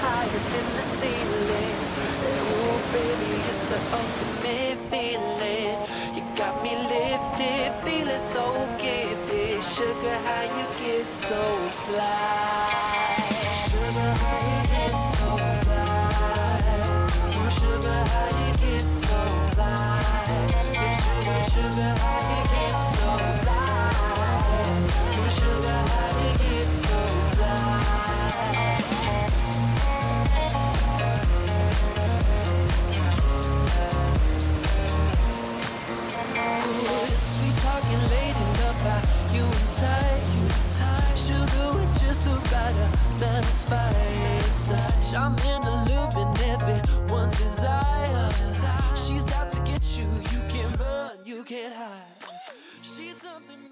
Higher than the ceiling. Sugar, how you get so fly. Sugar, how you get so fly. Sugar, how you get so fly. Sugar, sugar, how bitch, I'm in a loop and everyone's desire. She's out to get you, you can't run, you can't hide. She's something